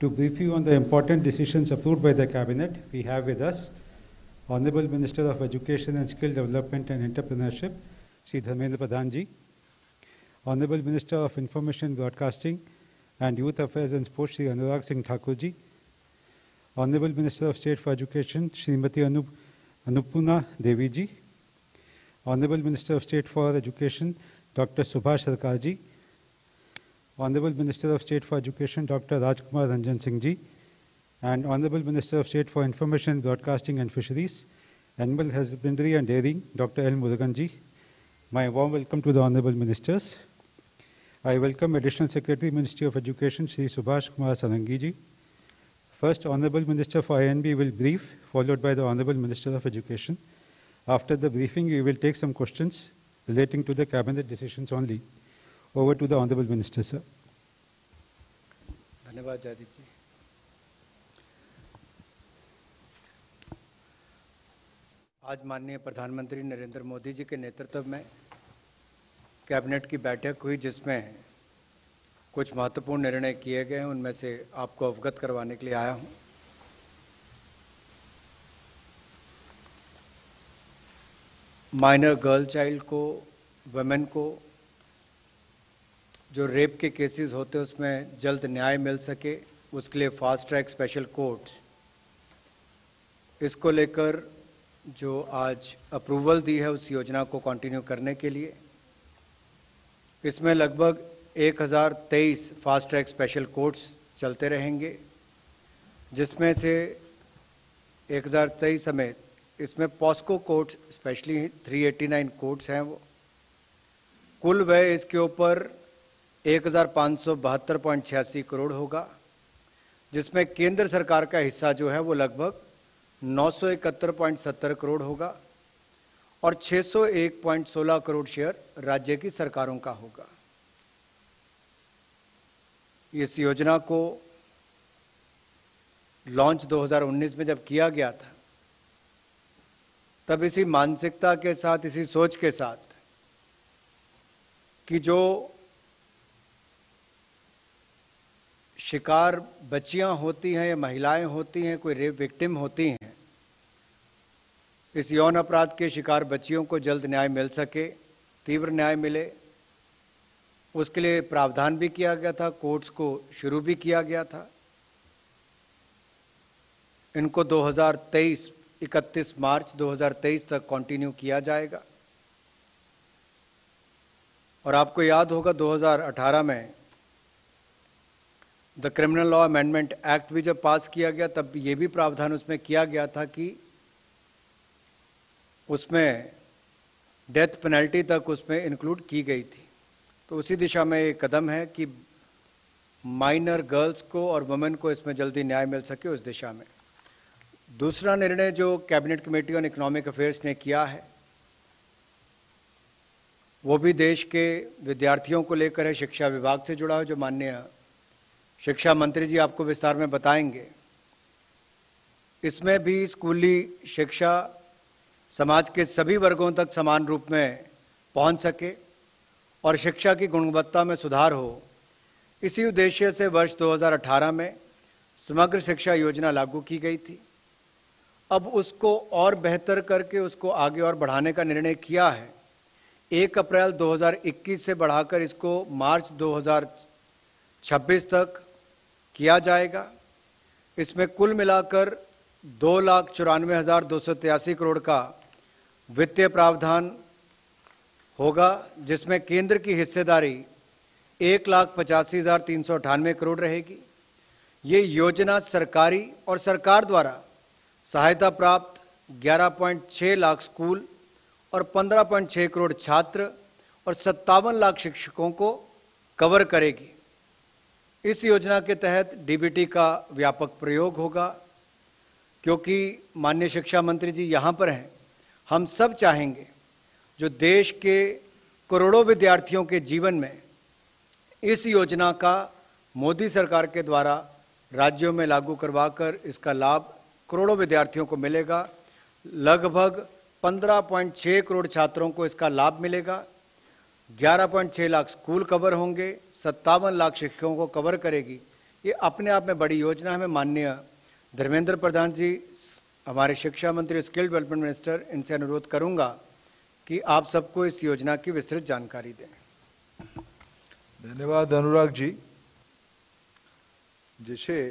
To brief you on the important decisions approved by the Cabinet, we have with us Honorable Minister of Education and Skill Development and Entrepreneurship, Sri Dharmendra Pradhanji. Honorable Minister of Information Broadcasting and Youth Affairs and Sports, Sri Anurag Singh Thakur ji. Honorable Minister of State for Education, Srimati Anup, Anupuna Devi ji. Honorable Minister of State for Education, Dr. Subhash Sarkar ji. Honorable Minister of State for Education, Dr. Rajkumar Ranjan Singh ji. And Honorable Minister of State for Information, Broadcasting and Fisheries, Animal Husbandry and Dairying, Dr. L. Murugan ji. My warm welcome to the Honorable Ministers. I welcome Additional Secretary, Ministry of Education, Sri Subhash Kumar Sarangi ji. First, Honorable Minister for INB will brief, followed by the Honorable Minister of Education. After the briefing, we will take some questions relating to the cabinet decisions only. Over to the Honorable Minister, sir. धन्यवाद जयदीप जी। आज माननीय प्रधानमंत्री नरेंद्र मोदी जी के नेतृत्व में cabinet की बैठक हुई जिसमें कुछ महत्वपूर्ण निर्णय किए गए हैं। उनमें से आपको अवगत करवाने के लिए आया हूँ। माइनर गर्ल चाइल्ड को वुमेन को जो रेप के केसेस होते हैं, उसमें जल्द न्याय मिल सके। उसके लिए फास्ट ट्रैक स्पेशल कोर्ट्स। इसको लेकर जो आज अप्रूवल दी है, उस योजना को कंटिन्यू करने के लिए। इसमें लगभग 1023 फास्ट ट्रैक स्पेशल कोर्ट्स चलते रहेंगे, जिसमें से 1023 समेत इसमें पॉस्को कोर्ट्स, स्पेशली 389 कोर्ट्स हैं वो। कुल व्यय इसके ऊपर एक करोड़ होगा, जिसमें केंद्र सरकार का हिस्सा जो है वो लगभग 971.70 करोड़ होगा और 601.16 करोड़ शेयर राज्य की सरकारों का होगा। इस योजना को लॉन्च 2019 में जब किया गया था, तब इसी मानसिकता के साथ, इसी सोच के साथ कि जो शिकार बच्चियाँ होती हैं या महिलाएँ होती हैं, कोई रेप विक्टिम होती हैं, इस यौन अपराध के शिकार बच्चियों को जल्द न्याय मिल सके, तीव्र न्याय मिले। उसके लिए प्रावधान भी किया गया था, कोर्ट्स को शुरू भी किया गया था। इनको 2023 31 मार्च 2023 तक कंटिन्यू किया जाएगा। और आपको याद होगा 2018 में the criminal law amendment act भी जब पास किया गया, तब यह भी प्रावधान उसमें किया गया था कि उसमें डेथ पेनल्टी तक उसमें इंक्लूड की गई थी। तो उसी दिशा में एक कदम है कि माइनर गर्ल्स को और वुमेन को इसमें जल्दी न्याय मिल सके उस दिशा में। दूसरा निर्णय जो cabinet committee on economic affairs ने किया है, वो भी देश के विद्यार्थियों को लेकर है, शिक्षा विभाग से जुड़ा हो, जो माननीय शिक्षा मंत्री जी आपको विस्तार में बताएँगे। इसमें भी स्कूली शिक्षा समाज के सभी वर्गों तक समान रूप में पहुँच सके और शिक्षा की गुणवत्ता में सुधार हो। इसी उद्देश्य से वर्ष 2018 में समग्र शिक्षा योजना लागू की गई थी। अब उसको और बेहतर करके उसको आगे और बढ़ाने का निर्णय किया है। एक अप्रैल 2021 से बढ़ाकर इसको मार्च 2026 तक किया जाएगा। इसमें कुल मिलाकर दो लाख चौरानवे हज़ार दो सौ तिरासी करोड़ का वित्तीय प्रावधान होगा, जिसमें केंद्र की हिस्सेदारी एक लाख पचासी हज़ार तीन सौ अठानवे करोड़ रहेगी। ये योजना सरकारी और सरकार द्वारा सहायता प्राप्त 11.6 लाख स्कूल और 15.6 करोड़ छात्र और सत्तावन लाख शिक्षकों को कवर करेगी। इस योजना के तहत डीबीटी का व्यापक प्रयोग होगा, क्योंकि माननीय शिक्षा मंत्री जी यहाँ पर हैं। हम सब चाहेंगे जो देश के करोड़ों विद्यार्थियों के जीवन में इस योजना का मोदी सरकार के द्वारा राज्यों में लागू करवाकर इसका लाभ करोड़ों विद्यार्थियों को मिलेगा। लगभग 15.6 करोड़ छात्रों को इसका लाभ मिलेगा। 11.6 लाख स्कूल कवर होंगे, सत्तावन लाख शिक्षकों को कवर करेगी। ये अपने आप में बड़ी योजना है मैं माननीय धर्मेंद्र प्रधान जी, हमारे शिक्षा मंत्री स्किल डेवलपमेंट मिनिस्टर, इनसे अनुरोध करूँगा कि आप सबको इस योजना की विस्तृत जानकारी दें। धन्यवाद अनुराग जी। जैसे